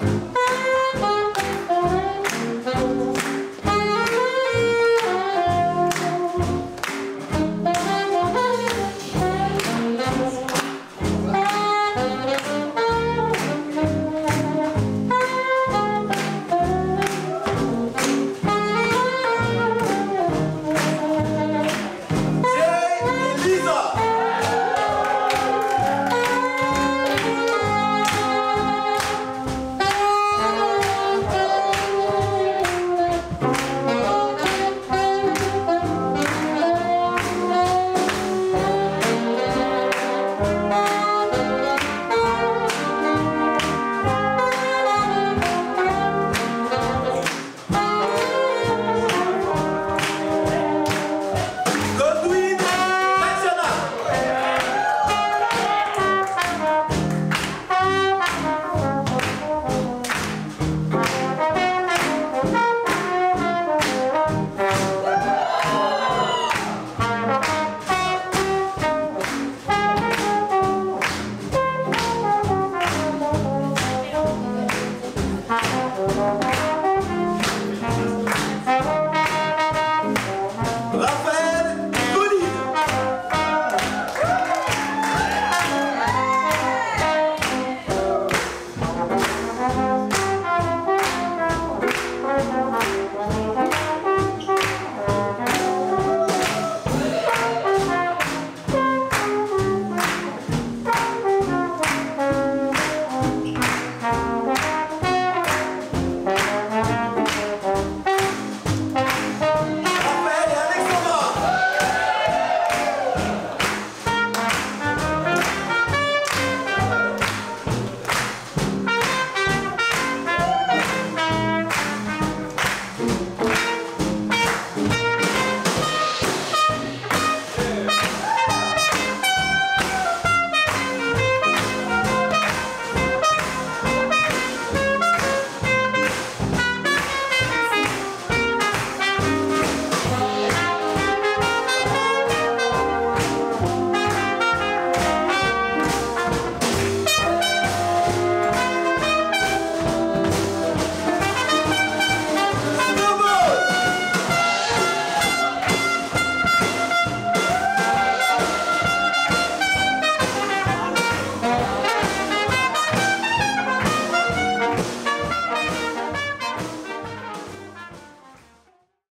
了。